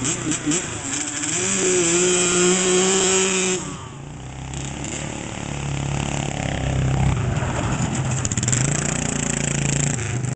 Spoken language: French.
Merci.